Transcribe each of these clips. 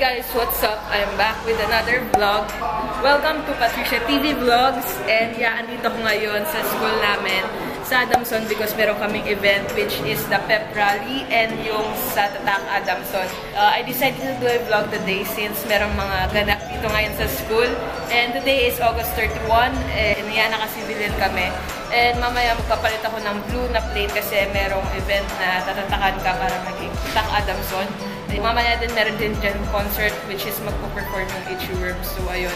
Guys, what's up? I'm back with another vlog. Welcome to Patricia TV Vlogs. And yeah, andito ko ngayon sa school namin sa Adamson because meron kaming event which is the pep rally and yung sa Tatak Adamson. Uh, I decided to do a vlog today since merong mga ganap dito ngayon sa school. And today is August 31 and yan, nakasibilin kami. And mamaya magpapalit ako ng blue na plate kasi merong event na tatatakan ka para maging Tatak Adamson. Mamaya din meron din dyan concert which is magpo-perform ng Itchy Worms. So, ayun.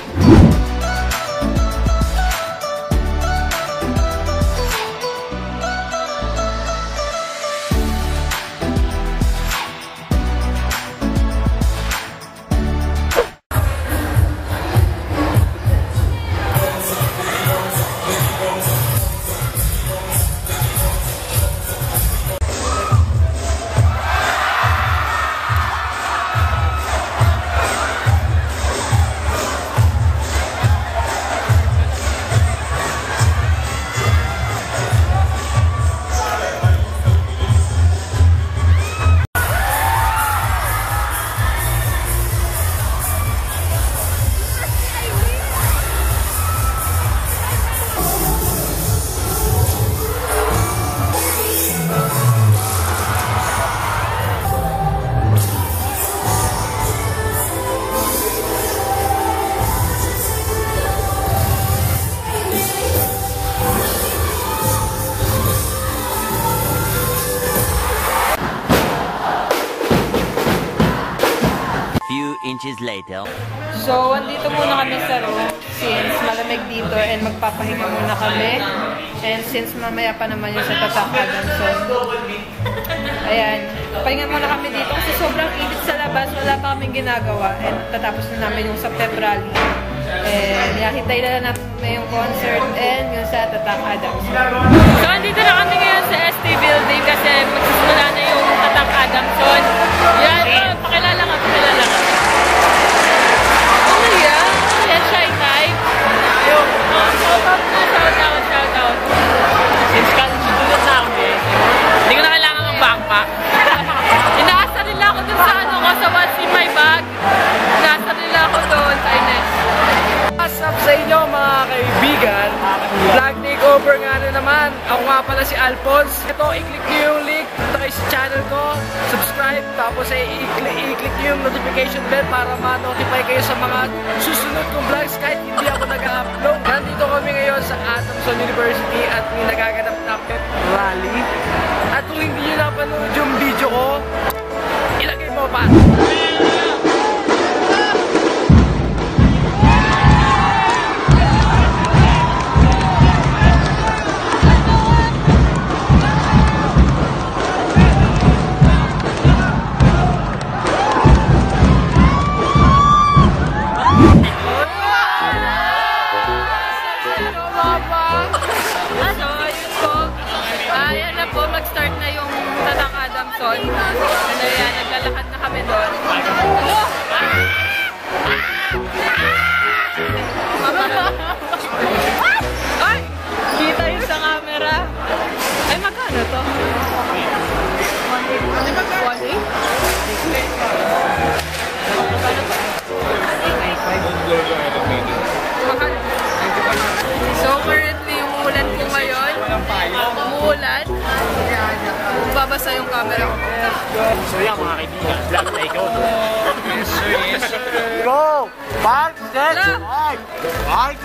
Later. So, andito muna kami sa room since malamig dito and magpapahinga muna kami. And since mamaya pa naman yung sa Tatak Adamson. Ayan. Pahinga muna kami dito kasi sobrang init sa labas. Wala pa kaming ginagawa. And tatapos na namin yung sa pep rally. And yeah, hintay na lang namin yung concert and yung sa Tatak Adamson. So, andito na kami ngayon sa ST Building kasi magsisimula na yung Tatak Adamson. Yan, oh, Takeover nga na naman. Ako nga pala si Alphonse. Ito, i-click nyo yung link. Kayo sa channel ko. Subscribe. Tapos ay i-click nyo yung notification bell para ma-notify kayo sa mga susunod kong vlogs kahit hindi ako nag-upload. Nandito kami ngayon sa Adamson University at may nagaganap na pep rally. At kung hindi nyo napanood yung video ko, ilagay mo pa. Po, mag-start na yung Tatak Adamson. Ano yan, naglalakad na kami doon. Ay! Kita yun sa camera. Ay, magkano to? Five, six, Wala. five! Five,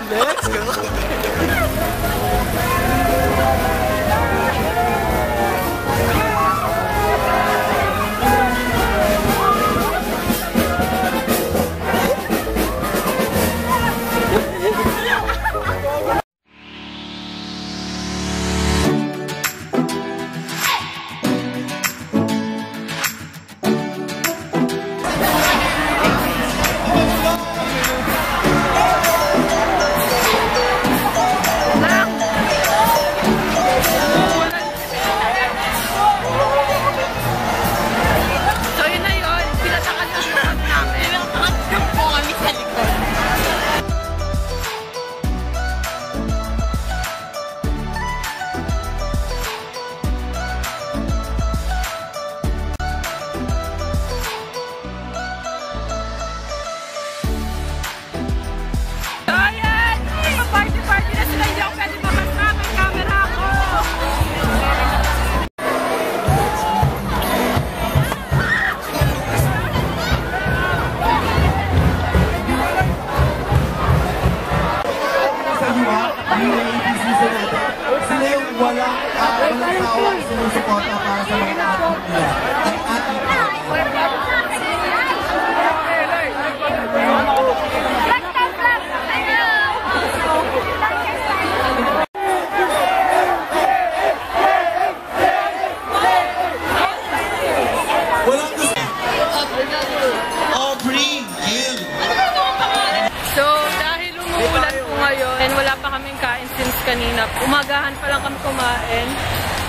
kanina, umagahan pa lang kami kumain.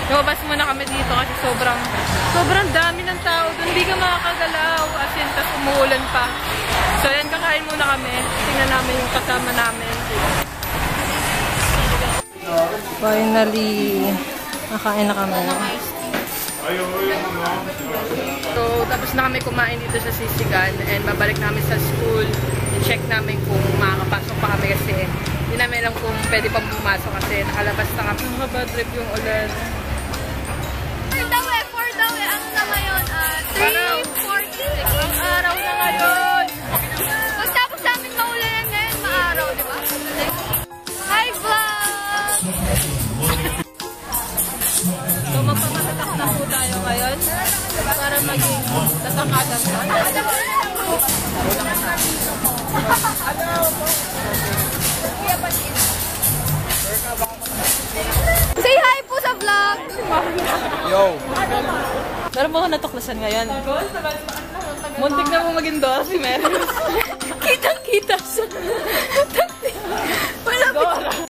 Lumabas muna kami dito kasi sobrang sobrang dami ng tao doon. Hindi ka makakagalaw as in, tas umuulan pa. So, yan, kakain muna kami. Tingnan namin yung kasama namin. Finally, nakain na kami. So, tapos na kami kumain dito sa Sisigan and babalik namin sa school. I-check namin kung makakapasok pa kami kasi hindi namin alam kung pwede pa pumasok kasi nakalabas na kami. Nakabad trip yung ulan. Four daw eh, four daw eh. Ano na ngayon? Ah, Araw. 3.46. Ang araw na ngayon! Pagtapos namin maulanan ngayon, maaraw, di ba? Hi, vlog! So, magpapatatak na po tayo ngayon para maging tatakagan ka. Say hi po sa vlog! Meron ba ako natuklasan ngayon? Muntik na mo maging doll si Meron. Kitang-kita sa... Malapit.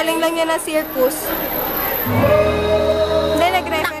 Kakagaling lang niya ng circus. Hindi, yan?